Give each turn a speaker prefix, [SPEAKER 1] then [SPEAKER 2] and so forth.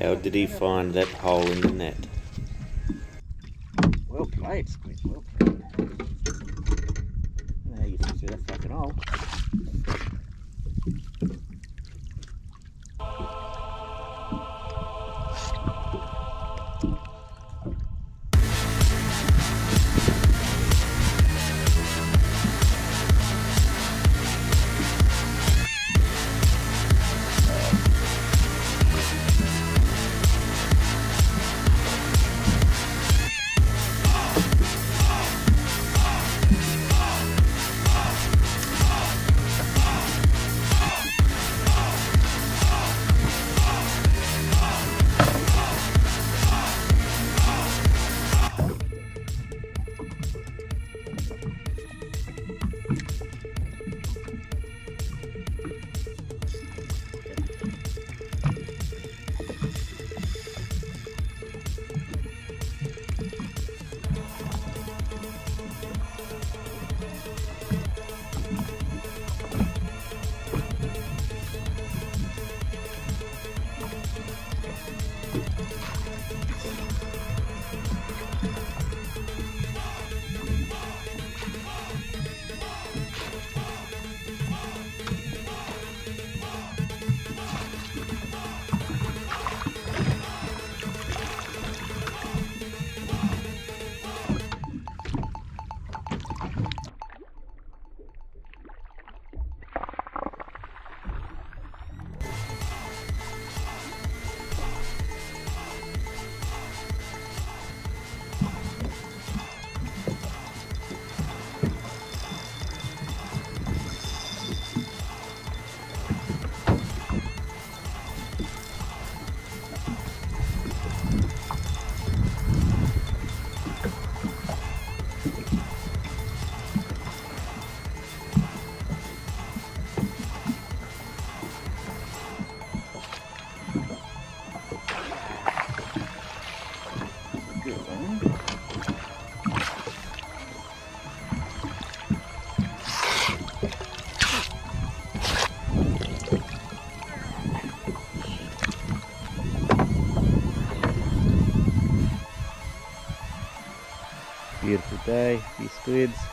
[SPEAKER 1] How did he find that hole in the net?
[SPEAKER 2] Well played,
[SPEAKER 1] Beautiful day, few squids.